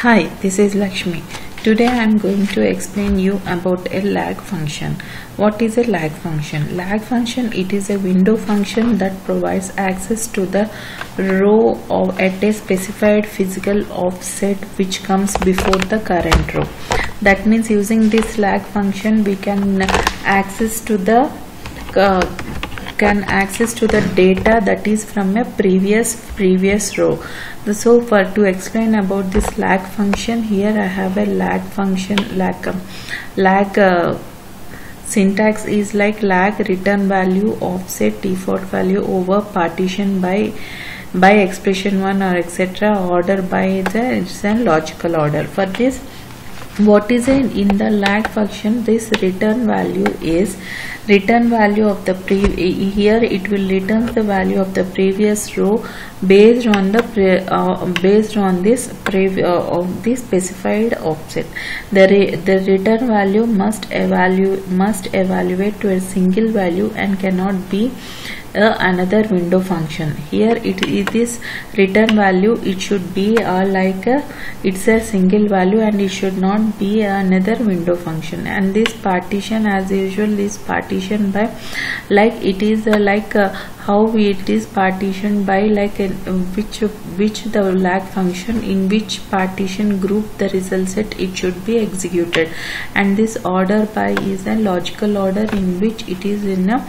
Hi, this is Lakshmi. Today I am going to explain you about a lag function. What is a lag function? Lag function it is a window function that provides access to the row of at a specified physical offset which comes before the current row. That means using this lag function we can access to the uh, can access to the data that is from a previous previous row. So for to explain about this lag function here i have a lag function lag um, lag uh, syntax is like lag return value offset default value over partition by by expression 1 or etc order by the it's a logical order. For this what is in, in the lag function this return value is return value of the pre here it will return the value of the previous row based on the pre, uh, based on this pre, uh, of the specified offset the re, the return value must evaluate must evaluate to a single value and cannot be another window function. Here it is this return value. It should be uh, like a, it's a single value and it should not be another window function. And this partition as usual is partition by like it is uh, like uh, how it is partitioned by like a, which which the lag function in which partition group the result set it should be executed. And this order by is a logical order in which it is in a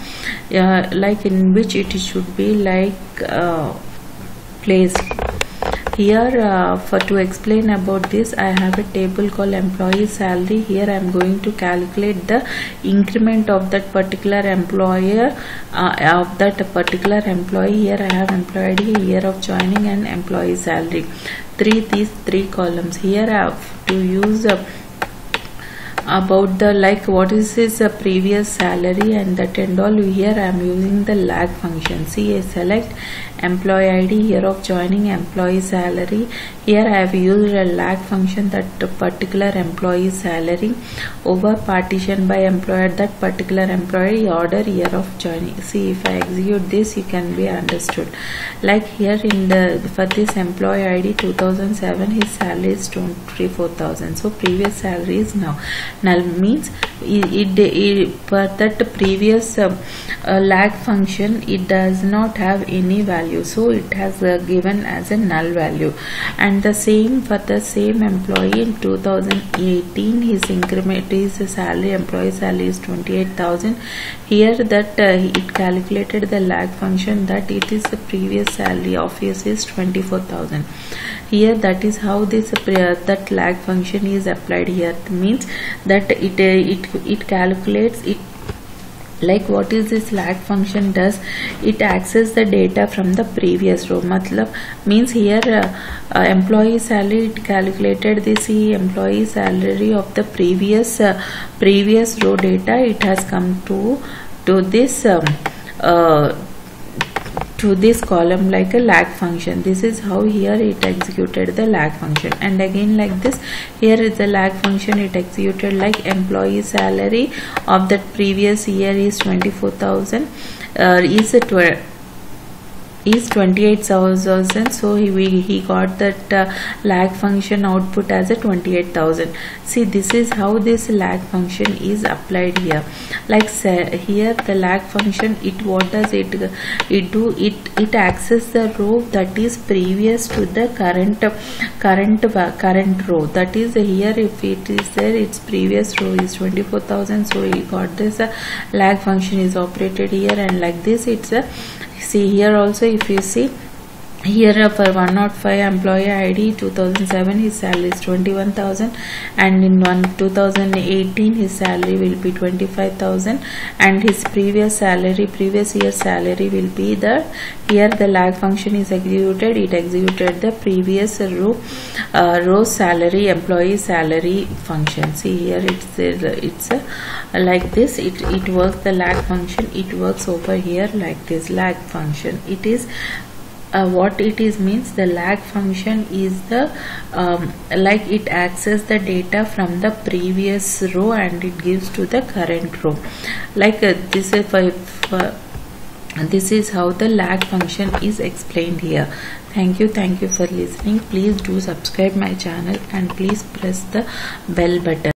uh, like in which it should be like uh, placed here uh, for to explain about this I have a table called employee salary. Here I am going to calculate the increment of that particular employer uh, of that particular employee. Here I have employee year of joining and employee salary. Three these three columns. Here I have to use uh, about the like what is his uh, previous salary and that and all. Here I am using the lag function. See I select employee ID year of joining employee salary. Here I have used a lag function that particular employee salary over partition by employer that particular employee order year of joining. See if I execute this you can be understood. Like here in the for this employee ID 2007 his salary is 24000 so previous salary is now. Null means it, it, for that previous uh, uh, lag function it does not have any value. So it has uh, given as a null value. And the same for the same employee in 2018 his increment his salary employee salary is 28000 here that uh, it calculated the lag function that it is the previous salary of his is 24000 here that is how this uh, that lag function is applied here. Means that it uh, it it calculates it like what is this lag function does it access the data from the previous row. Matlab means here uh, uh, employee salary it calculated this employee salary of the previous uh, previous row data it has come to to this um, uh, to this column like a lag function. This is how here it executed the lag function. And again like this here is the lag function. It executed like employee salary of that previous year is 24000 uh, is it is 28000 so he, he got that uh, lag function output as a 28000 see this is how this lag function is applied here. Like say, here the lag function it what does it it do? It it access the row that is previous to the current current current row. That is here if it is there its previous row is 24000 so he got this uh, lag function is operated here and like this it's a see here also if you see here uh, for 105 employee id 2007 his salary is 21000 and in one 2018 his salary will be 25000 and his previous salary previous year salary will be the here the lag function is executed. It executed the previous row uh, row salary employee salary function. See here it's uh, it's a, like this. It it works the lag function. It works over here like this lag function. It is uh, what it is means the lag function is the um, like it access the data from the previous row and it gives to the current row. Like uh, this is for, for this is how the lag function is explained here. Thank you thank you for listening. Please do subscribe my channel and please press the bell button